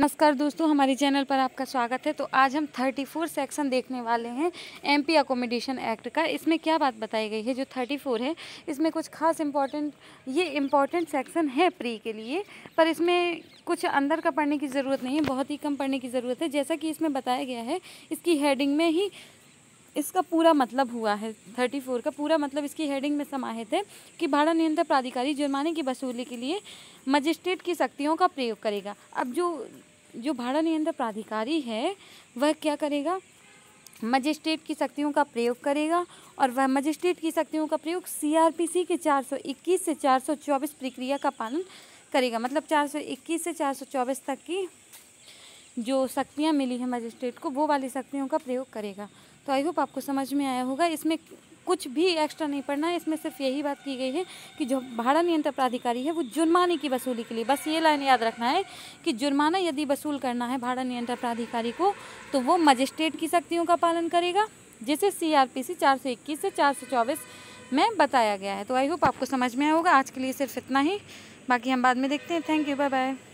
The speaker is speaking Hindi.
नमस्कार दोस्तों, हमारे चैनल पर आपका स्वागत है। तो आज हम 34 सेक्शन देखने वाले हैं एमपी अकोमोडेशन एक्ट का। इसमें क्या बात बताई गई है? जो 34 है, इसमें कुछ खास इम्पोर्टेंट ये इम्पोर्टेंट सेक्शन है प्री के लिए, पर इसमें कुछ अंदर का पढ़ने की ज़रूरत नहीं है, बहुत ही कम पढ़ने की ज़रूरत है। जैसा कि इसमें बताया गया है, इसकी हेडिंग में ही इसका पूरा मतलब हुआ है, थर्टी फोर का पूरा मतलब इसकी हेडिंग में समाहित है कि भाड़ा नियंत्रण प्राधिकारी जुर्माने की वसूली के लिए मजिस्ट्रेट की शक्तियों का प्रयोग करेगा। अब जो जो भाड़ा नियंत्रण प्राधिकारी है, वह क्या करेगा? मजिस्ट्रेट की शक्तियों का प्रयोग करेगा और वह मजिस्ट्रेट की शक्तियों का प्रयोग सीआरपीसी के 421 से 424 प्रक्रिया का पालन करेगा। मतलब 421 से 424 तक की जो शक्तियाँ मिली हैं मजिस्ट्रेट को, वो वाली शक्तियों का प्रयोग करेगा। तो आई होप आपको समझ में आया होगा। इसमें कुछ भी एक्स्ट्रा नहीं पढ़ना है इसमें सिर्फ़ यही बात की गई है कि जो भाड़ा नियंत्रण प्राधिकारी है, वो जुर्माने की वसूली के लिए, बस ये लाइन याद रखना है कि जुर्माना यदि वसूल करना है भाड़ा नियंत्रण प्राधिकारी को तो वो मजिस्ट्रेट की शक्तियों का पालन करेगा, जिसे सी आर पी सी चार सौ इक्कीस से चार सौ चौबीस में बताया गया है। तो आई होप आपको समझ में आया होगा। आज के लिए सिर्फ़ इतना ही। बाकी हम बाद में देखते हैं। Thank you bye bye